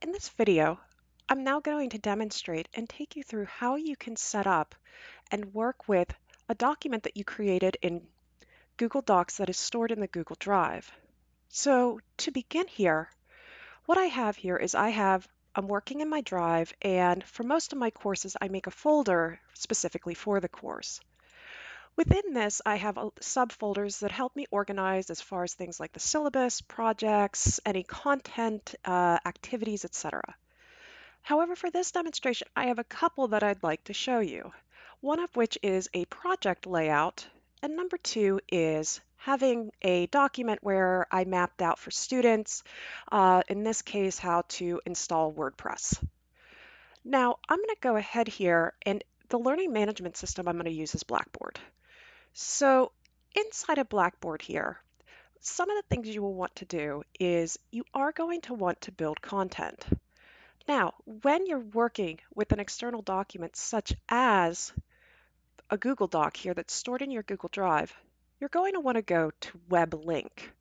In this video, I'm now going to demonstrate and take you through how you can set up and work with a document that you created in Google Docs that is stored in the Google Drive. So to begin here, what I have here is I have, I'm working in my Drive and for most of my courses I make a folder specifically for the course. Within this, I have subfolders that help me organize as far as things like the syllabus, projects, any content, uh, activities, etc. However, for this demonstration, I have a couple that I'd like to show you. One of which is a project layout, and number two is having a document where I mapped out for students, uh, in this case, how to install WordPress. Now, I'm going to go ahead here, and the learning management system I'm going to use is Blackboard. So inside of Blackboard here, some of the things you will want to do is you are going to want to build content. Now, when you're working with an external document such as a Google Doc here that's stored in your Google Drive, you're going to want to go to Web Link.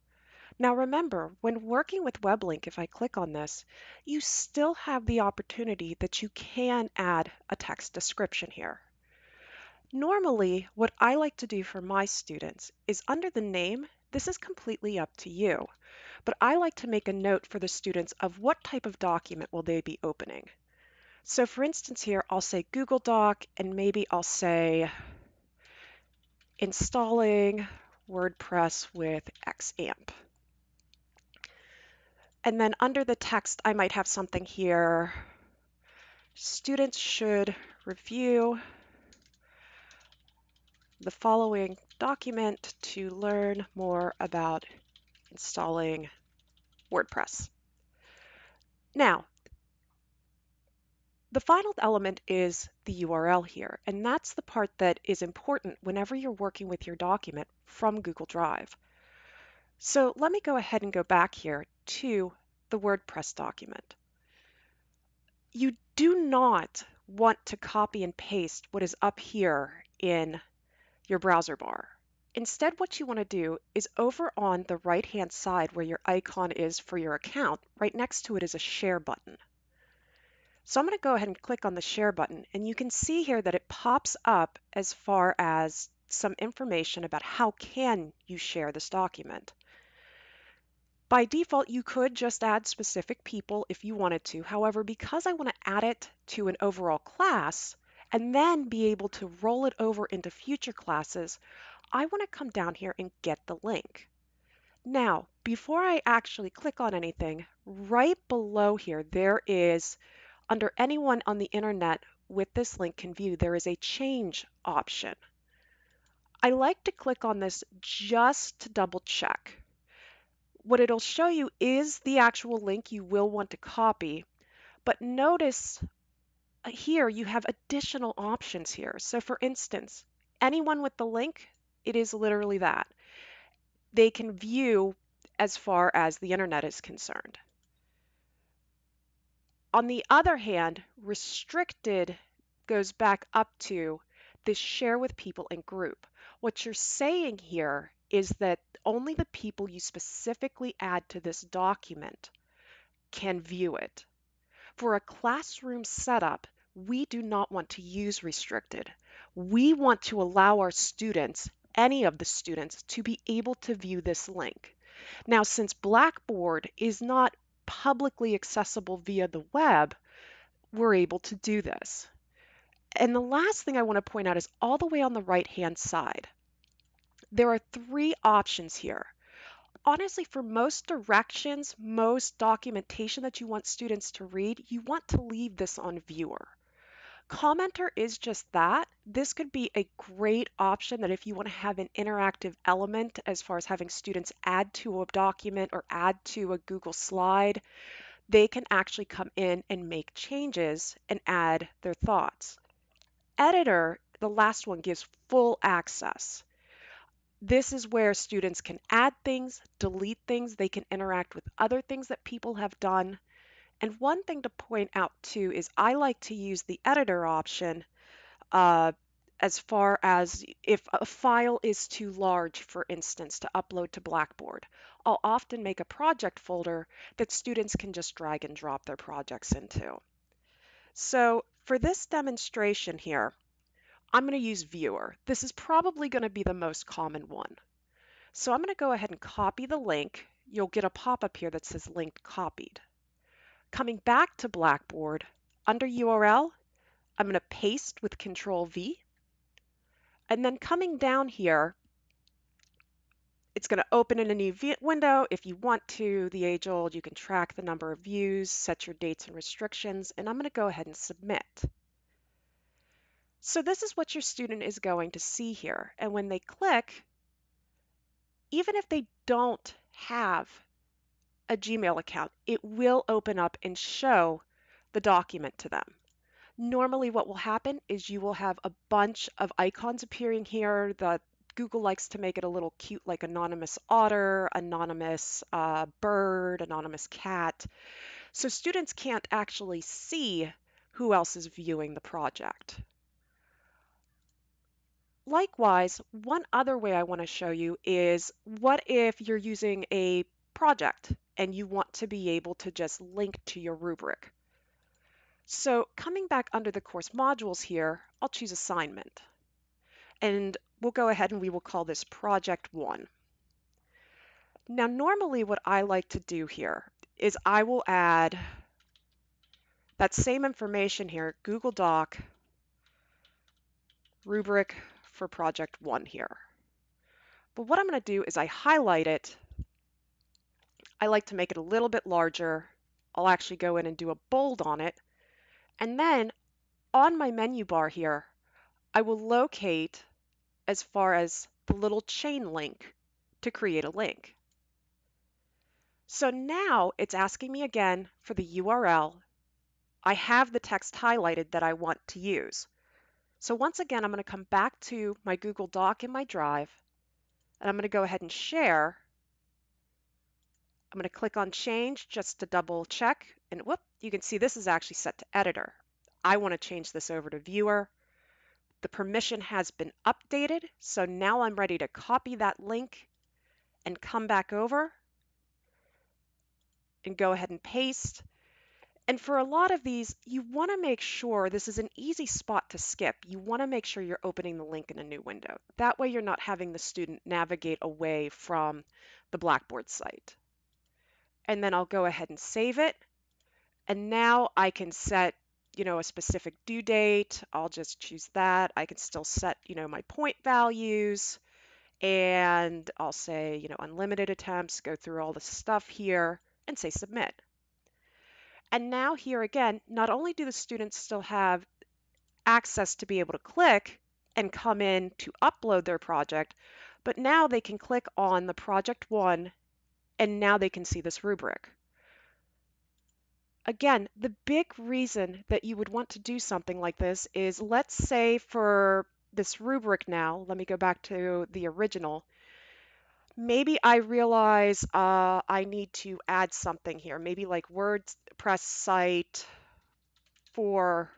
Now remember, when working with Web Link, if I click on this, you still have the opportunity that you can add a text description here. Normally, what I like to do for my students is under the name, this is completely up to you, but I like to make a note for the students of what type of document will they be opening. So for instance here, I'll say Google Doc and maybe I'll say installing WordPress with XAMPP. And then under the text, I might have something here. Students should review the following document to learn more about installing WordPress. Now, the final element is the URL here, and that's the part that is important whenever you're working with your document from Google Drive. So let me go ahead and go back here to the WordPress document. You do not want to copy and paste what is up here in your browser bar. Instead, what you want to do is over on the right hand side where your icon is for your account, right next to it is a share button. So I'm going to go ahead and click on the share button and you can see here that it pops up as far as some information about how can you share this document. By default, you could just add specific people if you wanted to. However, because I want to add it to an overall class, and then be able to roll it over into future classes, I want to come down here and get the link. Now, before I actually click on anything, right below here, there is, under anyone on the internet with this link can view, there is a change option. I like to click on this just to double check. What it'll show you is the actual link you will want to copy, but notice Uh, here you have additional options here. So for instance, anyone with the link, it is literally that. They can view as far as the internet is concerned. On the other hand, restricted goes back up to this share with people in group. What you're saying here is that only the people you specifically add to this document can view it. For a classroom setup, we do not want to use restricted. We want to allow our students, any of the students, to be able to view this link. Now, since Blackboard is not publicly accessible via the web, we're able to do this. And the last thing I want to point out is all the way on the right hand side. There are three options here honestly, for most directions, most documentation that you want students to read, you want to leave this on viewer. Commenter is just that. This could be a great option that if you want to have an interactive element as far as having students add to a document or add to a Google slide, they can actually come in and make changes and add their thoughts. Editor, the last one, gives full access. This is where students can add things, delete things, they can interact with other things that people have done. And one thing to point out too is I like to use the editor option uh, as far as if a file is too large, for instance, to upload to Blackboard. I'll often make a project folder that students can just drag and drop their projects into. So for this demonstration here, I'm going to use Viewer. This is probably going to be the most common one. So I'm going to go ahead and copy the link. You'll get a pop-up here that says link copied. Coming back to Blackboard, under URL, I'm going to paste with Control V. And then coming down here, it's going to open in a new window. If you want to, the age old, you can track the number of views, set your dates and restrictions, and I'm going to go ahead and submit. So this is what your student is going to see here. And when they click, even if they don't have a Gmail account, it will open up and show the document to them. Normally what will happen is you will have a bunch of icons appearing here. The Google likes to make it a little cute like anonymous otter, anonymous uh, bird, anonymous cat. So students can't actually see who else is viewing the project. Likewise, one other way I want to show you is what if you're using a project and you want to be able to just link to your rubric. So coming back under the course modules here, I'll choose assignment. And we'll go ahead and we will call this project one. Now normally what I like to do here is I will add that same information here, Google Doc, rubric for project one here. But what I'm going to do is I highlight it. I like to make it a little bit larger. I'll actually go in and do a bold on it. And then on my menu bar here, I will locate as far as the little chain link to create a link. So now it's asking me again for the URL. I have the text highlighted that I want to use. So once again, I'm going to come back to my Google Doc in my Drive, and I'm going to go ahead and share. I'm going to click on change just to double check, and whoop, you can see this is actually set to editor. I want to change this over to viewer. The permission has been updated, so now I'm ready to copy that link and come back over and go ahead and paste. And for a lot of these, you want to make sure this is an easy spot to skip. You want to make sure you're opening the link in a new window. That way you're not having the student navigate away from the Blackboard site. And then I'll go ahead and save it. And now I can set, you know, a specific due date. I'll just choose that. I can still set, you know, my point values. And I'll say, you know, unlimited attempts, go through all the stuff here and say submit. And now here again, not only do the students still have access to be able to click and come in to upload their project, but now they can click on the project one and now they can see this rubric. Again, the big reason that you would want to do something like this is let's say for this rubric now, let me go back to the original, maybe I realize uh, I need to add something here, maybe like WordPress site for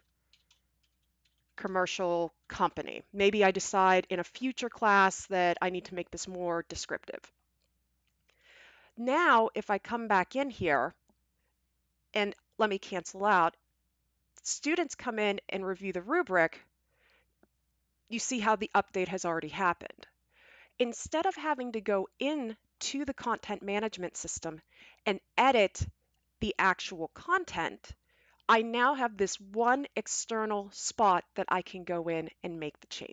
commercial company. Maybe I decide in a future class that I need to make this more descriptive. Now, if I come back in here and let me cancel out, students come in and review the rubric, you see how the update has already happened instead of having to go in to the content management system and edit the actual content, I now have this one external spot that I can go in and make the change.